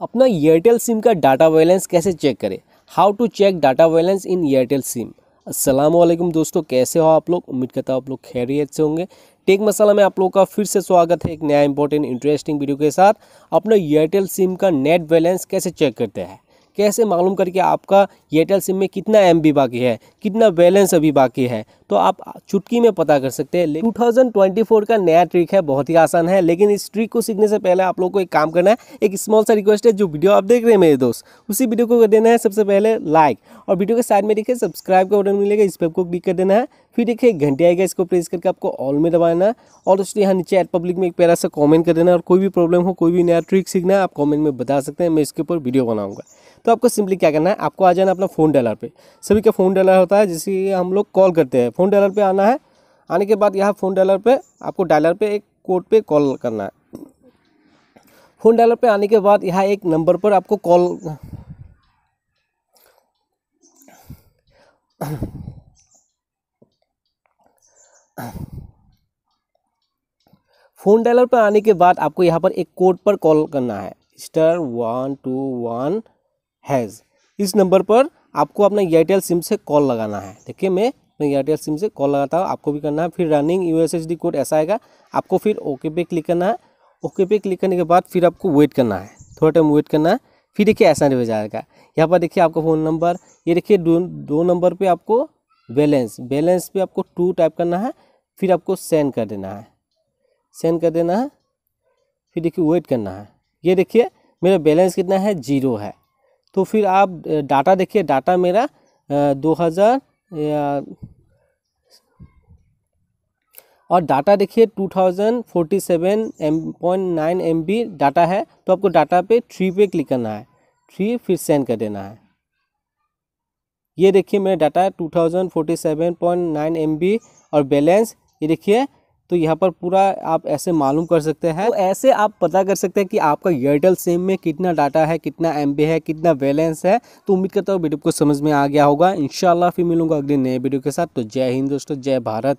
अपना Airtel SIM का data balance कैसे चेक करें? How to check data balance in Airtel SIM वालेकुम दोस्तों, कैसे हो आप लोग? उम्मीद करता हूँ आप लोग खैरियत से होंगे। टेक मसाला में आप लोगों का फिर से स्वागत है एक नया इंपॉर्टेंट इंटरेस्टिंग वीडियो के साथ। अपना एयरटेल सिम का नेट बैलेंस कैसे चेक करते हैं? कैसे मालूम करके आपका एयरटेल सिम में कितना एम बाकी है? कितना बैलेंस अभी बाकी है? तो आप चुटकी में पता कर सकते हैं। टू थाउज़ेंड ट्वेंटी फोर का नया ट्रिक है, बहुत ही आसान है। लेकिन इस ट्रिक को सीखने से पहले आप लोग को एक काम करना है। एक स्मॉल सा रिक्वेस्ट है, जो वीडियो आप देख रहे हैं मेरे दोस्त। उसी वीडियो को कर देना है सबसे पहले लाइक और वीडियो के साइड में देखिए सब्सक्राइब का बटन मिलेगा, इस पर आपको क्लिक कर देना है। फिर देखिए, घंटे आएगा, इसको प्रेस करके आपको ऑल में दबाना है। और दोस्तों यहाँ नीचे एड पब्लिक में एक प्यारा सा कमेंट कर देना और कोई भी प्रॉब्लम हो, कोई भी नया ट्रिक सीखना है, आप कमेंट में बता सकते हैं। मैं इसके ऊपर वीडियो बनाऊँगा। तो आपको सिंपली क्या करना है? आपको आ जाना अपना फ़ोन डायलर पे। सभी का फ़ोन डायलर होता है, जिसे हम लोग कॉल करते हैं। फ़ोन डायलर पे आना है। आने के बाद यहाँ फ़ोन डायलर पे आपको डायलर पे एक कोड पे कॉल करना है। फ़ोन डायलर पे आने के बाद यहाँ एक नंबर पर आपको कॉल फ़ोन डायलर पर आने के बाद आपको यहाँ पर एक कोड पर कॉल करना है। Star one, two, one hash इस नंबर पर आपको अपना एयरटेल सिम से कॉल लगाना है। देखिए मैं अपने एयरटेल सिम से कॉल लगाता हूँ। आपको भी करना है। फिर रनिंग यू एस कोड ऐसा आएगा। आपको फिर ओके पे क्लिक करना है। ओके पे क्लिक करने के बाद फिर आपको वेट करना है। थोड़ा टाइम वेट करना है। फिर देखिए ऐसा नहीं जाएगा। यहाँ पर देखिए आपका फ़ोन नंबर ये देखिए दो दो नंबर पे आपको बैलेंस बैलेंस पे आपको टू टाइप करना है। फिर आपको सेंड कर देना है। सेंड कर देना है। फिर देखिए वेट करना है। ये देखिए मेरा बैलेंस कितना है? ज़ीरो है। तो फिर आप डाटा देखिए डाटा मेरा दो हज़ार और डाटा देखिए two thousand forty seven M point nine M B data है तो आपको डाटा पे थ्री पे क्लिक करना है। थ्री फिर सेंड कर देना है। ये देखिए मेरा data two thousand forty seven point nine M B और बैलेंस ये देखिए तो यहाँ पर पूरा आप ऐसे मालूम कर सकते हैं। तो ऐसे आप पता कर सकते हैं कि आपका एयरटेल सिम में कितना डाटा है, कितना एमबी है, कितना बैलेंस है। तो उम्मीद करता हूँ वीडियो को समझ में आ गया होगा। इंशाल्लाह फिर मिलूँगा अगले नए वीडियो के साथ। तो जय हिंद दोस्तों, जय भारत।